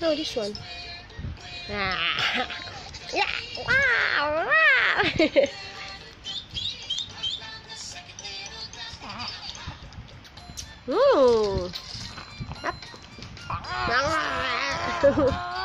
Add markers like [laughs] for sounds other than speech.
No, this one. Ah. Yeah. Wow. Wow. Ooh. Oh. [laughs]